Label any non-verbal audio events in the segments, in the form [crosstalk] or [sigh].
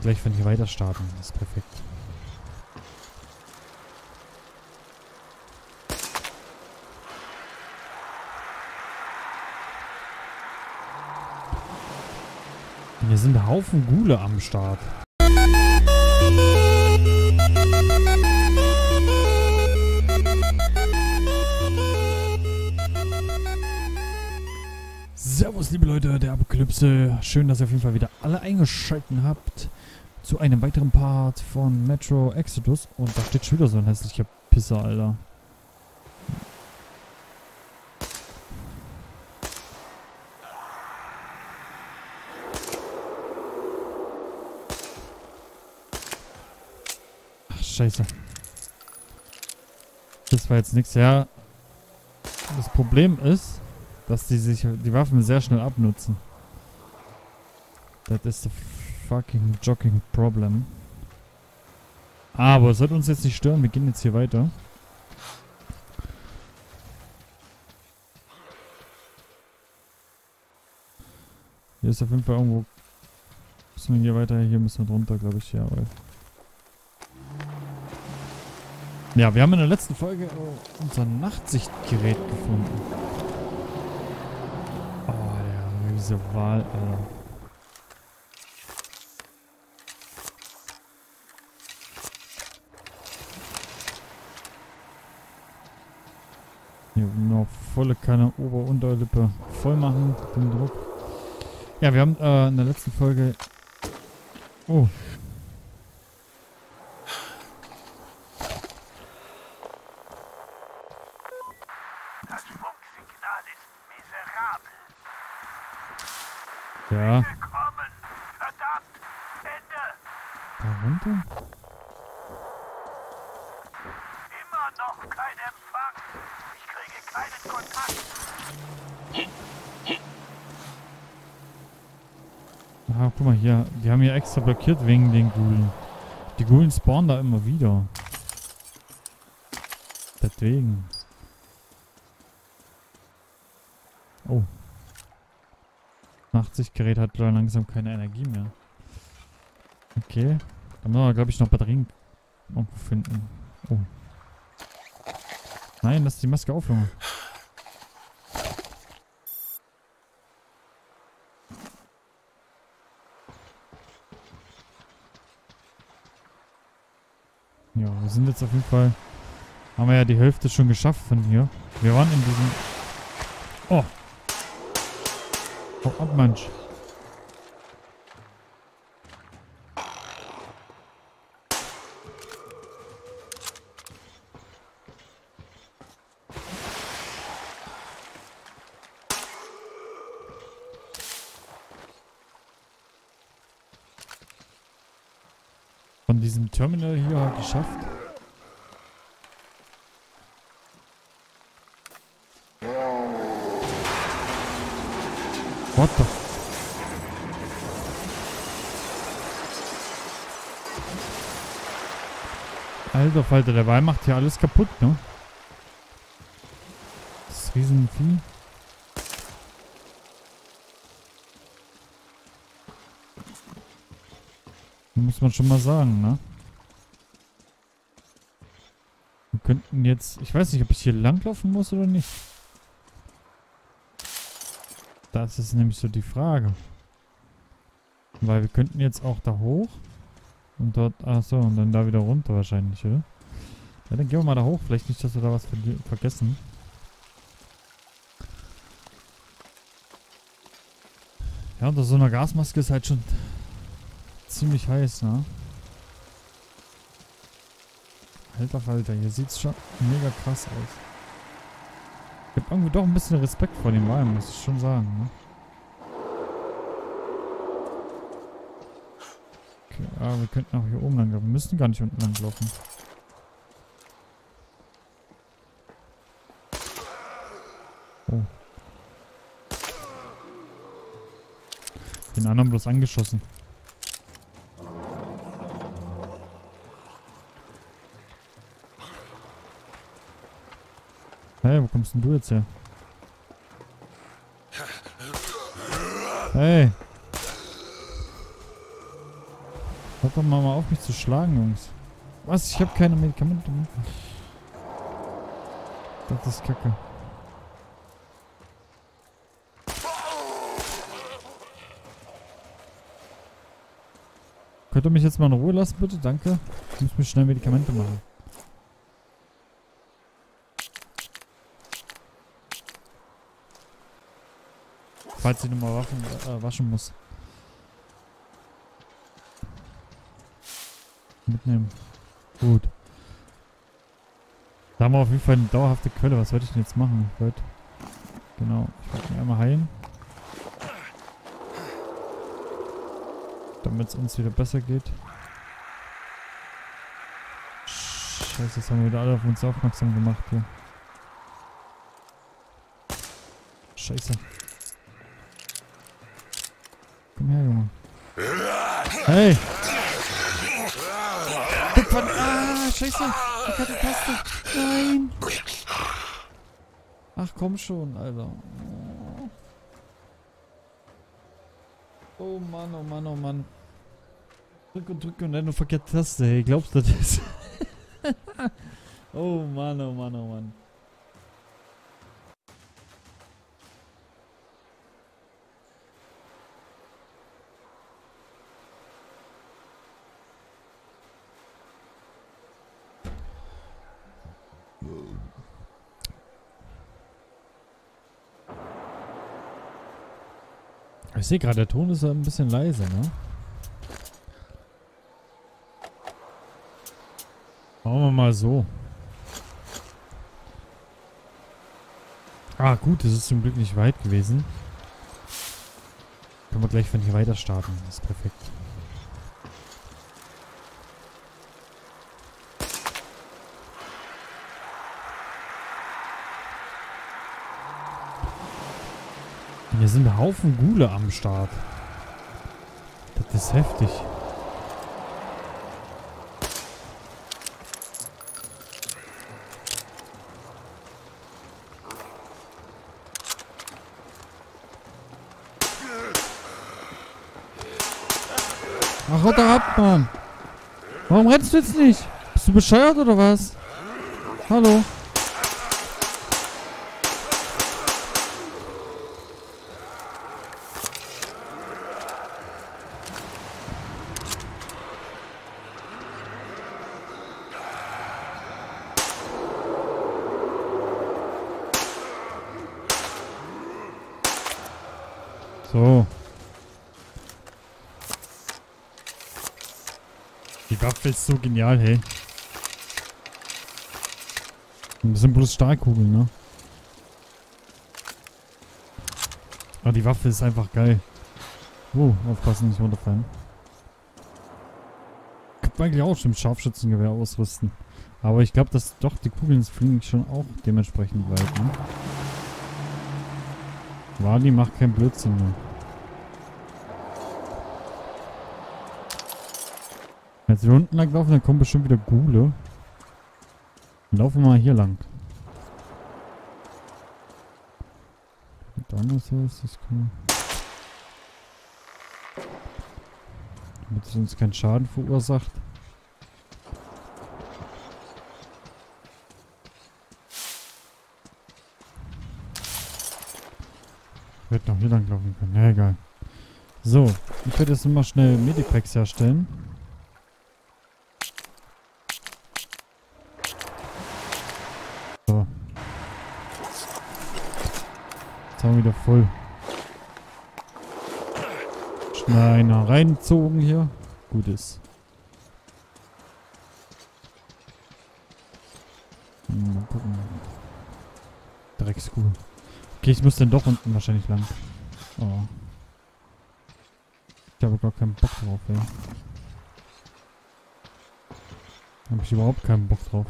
wir gleich von hier weiter starten. Das ist perfekt. Hier sind Haufen Gule am Start. Servus, liebe Leute der Apokalypse. Schön, dass ihr auf jeden Fall wieder alle eingeschaltet habt zu einem weiteren Part von Metro Exodus. Und da steht schon wieder so ein hässlicher Pisser, Alter. Ach, scheiße. Das war jetzt nichts. Ja, das Problem ist, dass die sich die Waffen sehr schnell abnutzen. That is the fucking jogging problem. Aber es wird uns jetzt nicht stören. Wir gehen jetzt hier weiter. Hier ist auf jeden Fall irgendwo... Müssen wir hier weiter... Hier müssen wir drunter, glaube ich. Ja, weil... Ja, wir haben in der letzten Folge unser Nachtsichtgerät gefunden. Oh, der riese Wal, Alter. Hier noch volle Kanne Ober-Unterlippe voll machen, den Druck. Ja, wir haben äh, in der letzten Folge... Oh. Das Funksignal ist miserabel. Ja. Verdammt. Ende. da runter? Immer noch kein Empfang. Keinen Kontakt. Ah, guck mal hier. Die haben hier extra blockiert wegen den Gulen. Die Gulen spawnen da immer wieder. Deswegen. Oh. 80 Gerät hat langsam keine Energie mehr. Okay. Dann müssen wir, glaube ich, noch Batterien irgendwo finden. Oh. Nein, lass die Maske auf, Junge. Ja, wir sind jetzt auf jeden Fall... Haben wir ja die Hälfte schon geschafft von hier. Wir waren in diesem... Oh! Oh, ab, Mensch. Von diesem Terminal hier geschafft. What the... Alter Falter, der Wal macht hier alles kaputt, ne? Das Riesenvieh. Man schon mal sagen, ne? Wir könnten jetzt... Ich weiß nicht, ob ich hier langlaufen muss oder nicht. Das ist nämlich so die Frage. Weil wir könnten jetzt auch da hoch. Und dort... Achso, und dann da wieder runter wahrscheinlich, oder? Ja, dann gehen wir mal da hoch. Vielleicht nicht, dass wir da was ver vergessen. Ja, unter so einer Gasmaske ist halt schon ziemlich heiß, ne? Alter Falter, hier sieht's schon mega krass aus. Ich hab irgendwie doch ein bisschen Respekt vor dem Wal, muss ich schon sagen, ne? Okay, aber wir könnten auch hier oben lang. Wir müssen gar nicht unten lang laufen. Oh. Den anderen bloß angeschossen. Hey, wo kommst denn du jetzt her? Hey. Hört doch mal, auf, mich zu schlagen, Jungs. Was? Ich habe keine Medikamente. Das ist kacke. Könnt ihr mich jetzt mal in Ruhe lassen, bitte? Danke. Ich muss mir schnell Medikamente machen. Falls ich nochmal Waffen äh, waschen muss. Mitnehmen. Gut. Da haben wir auf jeden Fall eine dauerhafte Quelle. Was wollte ich denn jetzt machen? Ich wollte... Genau. Ich wollte mich einmal heilen. Damit es uns wieder besser geht. Scheiße, jetzt haben wir wieder alle auf uns aufmerksam gemacht hier. Scheiße. Komm her, Junge. Hey! Guck mal. Ah, scheiße. Ich hatte Taste. Nein. Ach komm schon, Alter. Oh Mann, oh Mann, oh Mann. Drück und drück und dann nur verkehrte Taste. Hey, glaubst du das? [laughs] oh Mann, oh Mann, oh Mann. Ich sehe gerade, der Ton ist ein bisschen leise, ne? Machen wir mal so. Ah, gut, das ist zum Glück nicht weit gewesen. Können wir gleich von hier weiter starten. Das ist perfekt. Hier sind Haufen Gule am Start. Das ist heftig. Ach, haut doch ab, Mann. Warum rennst du jetzt nicht? Bist du bescheuert oder was? Hallo? So. Die Waffe ist so genial, hey. Das sind bloß Stahlkugeln, ne? Aber die Waffe ist einfach geil. Oh, aufpassen, nicht runterfallen. Könnte eigentlich auch schon im Scharfschützengewehr ausrüsten. Aber ich glaube, dass doch die Kugeln fliegen schon auch dementsprechend weit, ne? Wally macht keinen Blödsinn mehr. Jetzt wir unten lang laufen, dann kommen bestimmt wieder Gule. Dann laufen wir mal hier lang. Das, das kann Damit es uns keinen Schaden verursacht. Hätte noch hier lang können. Ja, egal. So, ich werde jetzt mal schnell Medipacks herstellen. So. Jetzt haben wir wieder voll. Schnell einer reinzogen hier. Gut ist. Mal gucken. Dreckskuh. Okay, ich muss dann doch unten wahrscheinlich lang. Oh. Ich habe gar keinen Bock drauf, ey. Habe ich überhaupt keinen Bock drauf.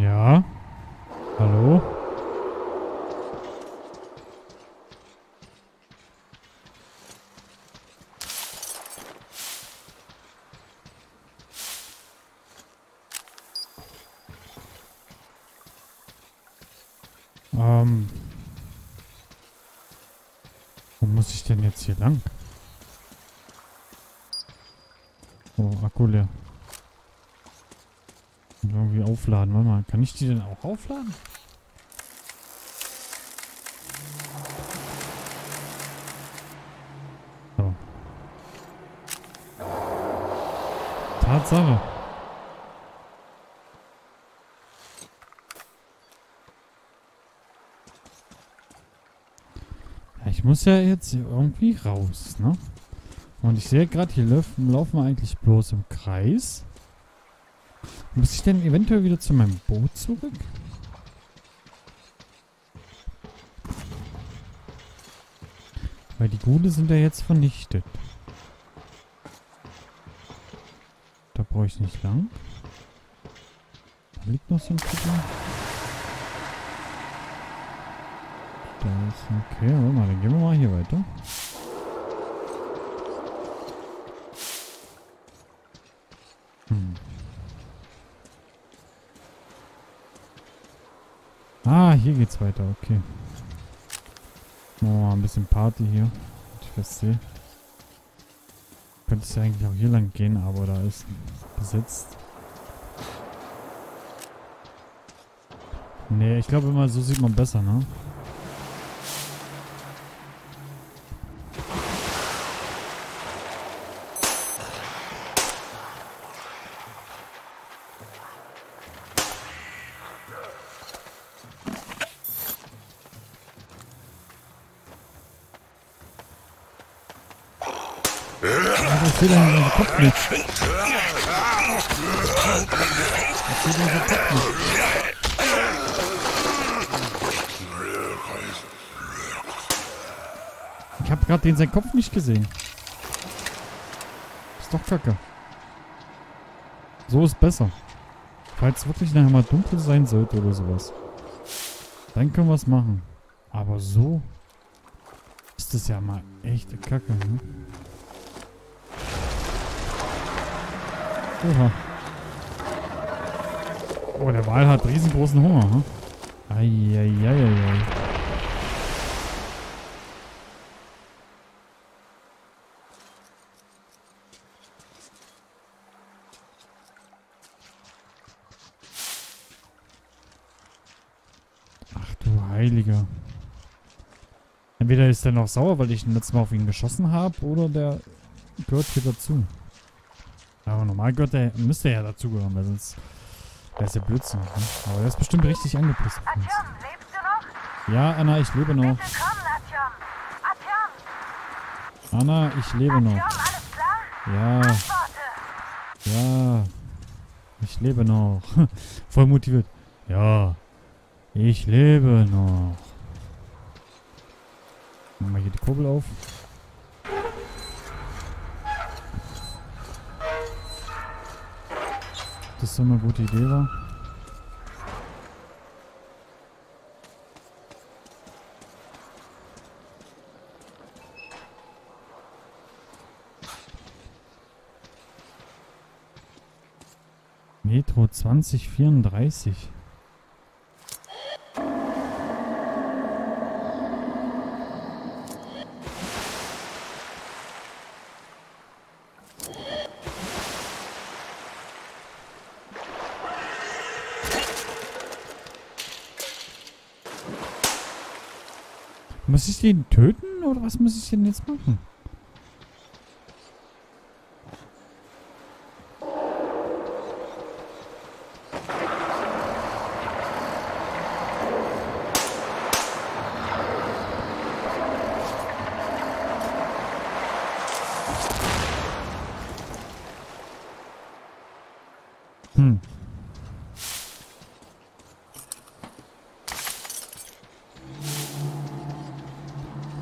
Ja. Hallo? Ähm. Wo muss ich denn jetzt hier lang? Oh, Akku leer. Und irgendwie aufladen. Warte mal, kann ich die denn auch aufladen? So. Tatsache. Ja, ich muss ja jetzt irgendwie raus, ne? Und ich sehe gerade, hier laufen, laufen wir eigentlich bloß im Kreis. Muss ich denn eventuell wieder zu meinem Boot zurück? Weil die Gule sind ja jetzt vernichtet. Da brauche ich nicht lang. Da liegt noch so ein Kuppel. Da ist okay, warte mal, dann gehen wir mal hier weiter. Hier geht's weiter, okay. Machen wir mal ein bisschen Party hier. Ich festsehe. Könnte es ja eigentlich auch hier lang gehen, aber da ist besetzt. Nee, ich glaube immer, so sieht man besser, ne? Dieser Kopf nicht? Dieser Kopf nicht? Ich habe gerade den seinen Kopf nicht gesehen. Ist doch kacke. So ist besser. Falls wirklich nachher mal dunkel sein sollte oder sowas. Dann können wir es machen. Aber so ist das ja mal echte Kacke, ne? Oha. Oh, der Wal hat riesengroßen Hunger, hm? Eieieiei. Ach du Heiliger. Entweder ist er noch sauer, weil ich ein letztes Mal auf ihn geschossen habe, oder der gehört hier dazu. Aber normal gehört der, müsste er ja dazugehören, weil sonst wäre es ja Blödsinn. Ne? Aber der ist bestimmt richtig angepisst. Atjom, lebst du noch? Ja, Anna, ich lebe noch. Bitte komm, Atjom. Atjom, Anna, ich lebe noch. Atjom, alles klar? Ja, Antworte. ja. Ich lebe noch. [laughs] Voll motiviert. Ja, ich lebe noch. Machen wir hier die Kurbel auf. Das so eine gute Idee war. Metro 2034. Muss ich den töten oder was muss ich denn jetzt machen? Hm.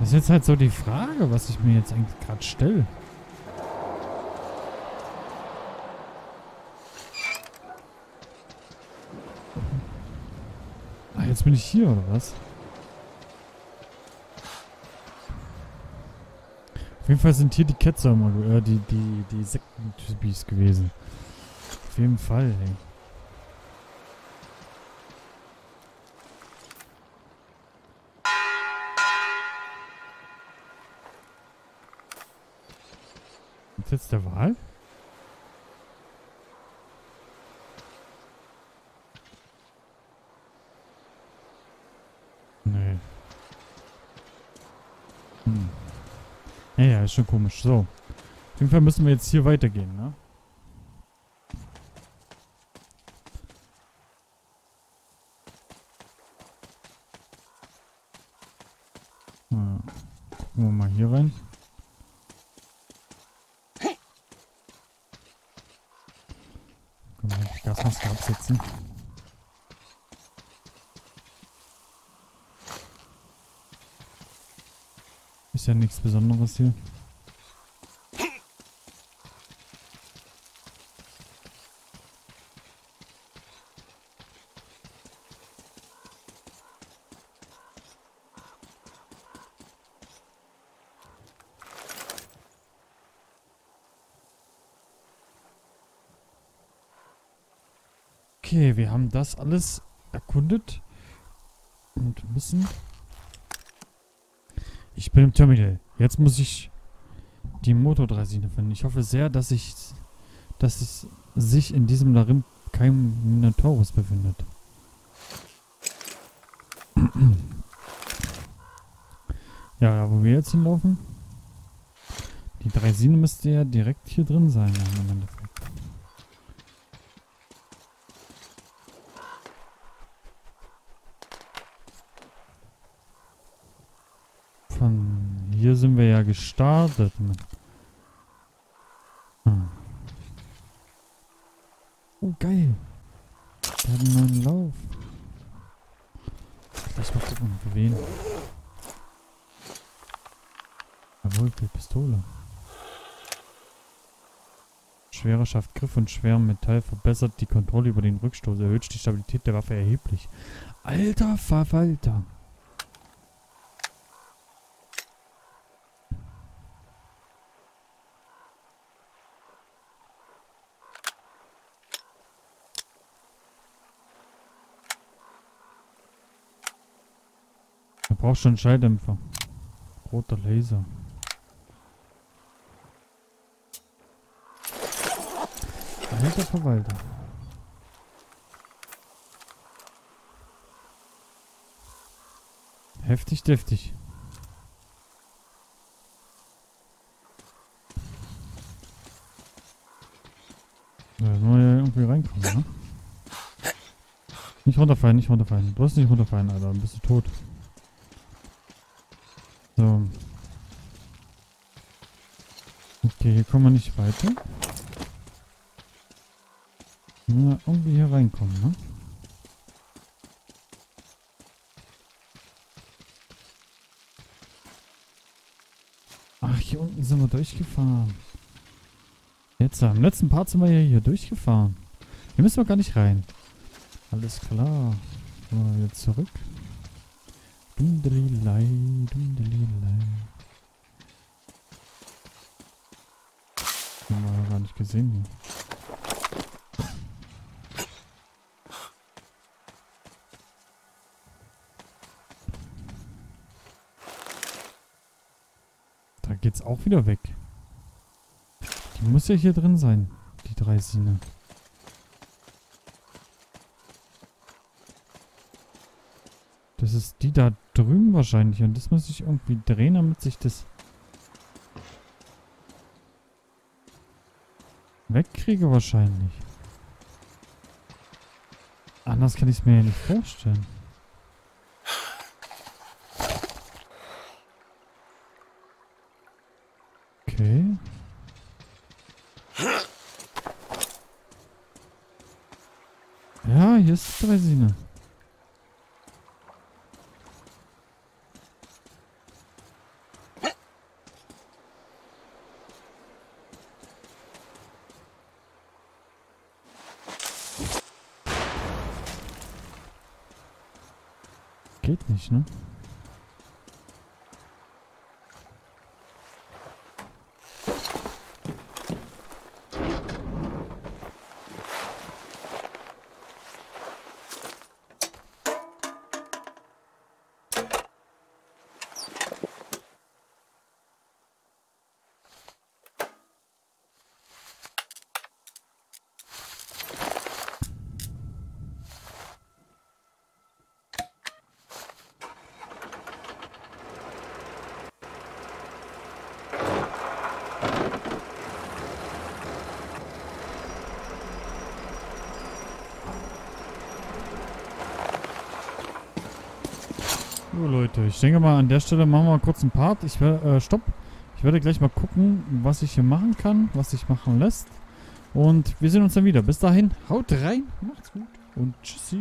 Das ist jetzt halt so die Frage, was ich mir jetzt eigentlich gerade stelle. Ah, jetzt bin ich hier, oder was? Auf jeden Fall sind hier die Ketzer ge- äh, die, die, die Sektentypis gewesen. Auf jeden Fall, ey. Jetzt der Wal? Nee. Hm. Ja, ja, ist schon komisch. So. Auf jeden Fall müssen wir jetzt hier weitergehen, ne? Ja. Gucken wir mal hier rein. Können wir die Gasmaske absetzen. Ist ja nichts Besonderes hier. Okay, wir haben das alles erkundet und müssen ich bin im Terminal. Jetzt muss ich die Motordrasine finden. Ich hoffe sehr, dass ich, dass es sich in diesem Larim kein Minotaurus befindet. [clears throat] ja, wo wir jetzt hinlaufen? Die Draisine müsste ja direkt hier drin sein im Endeffekt. Von hier sind wir ja gestartet. Hm. Oh, geil. Der hat einen neuen Lauf. Lass mal gucken, für wen. Jawohl, für Pistole. Schwerer schafft Griff und schwerem Metall verbessert die Kontrolle über den Rückstoß, erhöht die Stabilität der Waffe erheblich. Alter Verwalter. Braucht schon einen Schalldämpfer. Roter Laser. Alter Verwalter. Heftig, deftig. Da müssen wir ja irgendwie reinkommen, ne? Nicht runterfallen, nicht runterfallen. Du hast nicht runterfallen, Alter. Dann bist du tot. So. Okay, hier kommen wir nicht weiter. Müssen wir irgendwie hier reinkommen, ne? Ach, hier unten sind wir durchgefahren. Jetzt, am letzten Part sind wir ja hier durchgefahren. Hier müssen wir gar nicht rein. Alles klar. Gehen wir wieder zurück. Dundelilei, dundelilei. Haben wir gar nicht gesehen hier. Da geht's auch wieder weg. Die muss ja hier drin sein, die Dreisine. Das ist die da drüben wahrscheinlich. Und das muss ich irgendwie drehen, damit sich das wegkriege wahrscheinlich. Anders kann ich es mir ja nicht vorstellen. Okay. Ja, hier ist die Geht nicht, ne? Leute, ich denke mal an der Stelle machen wir mal kurz einen Part. Ich werde, äh, stopp. Ich werde gleich mal gucken, was ich hier machen kann, was sich machen lässt. Und wir sehen uns dann wieder. Bis dahin, haut rein, macht's gut und tschüssi.